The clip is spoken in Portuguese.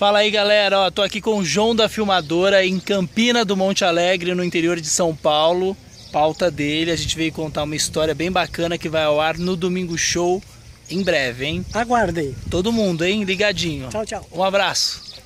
Fala aí galera, ó, tô aqui com o João da Filmadora em Campina do Monte Alegre, no interior de São Paulo. Pauta dele, a gente veio contar uma história bem bacana que vai ao ar no Domingo Show em breve, hein? Aguardem. Todo mundo, hein? Ligadinho. Tchau, tchau. Um abraço.